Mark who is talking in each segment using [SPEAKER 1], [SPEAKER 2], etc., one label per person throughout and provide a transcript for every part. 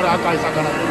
[SPEAKER 1] これ赤い魚。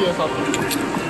[SPEAKER 1] 消え去った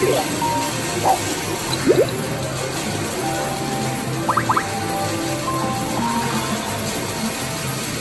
[SPEAKER 2] Thank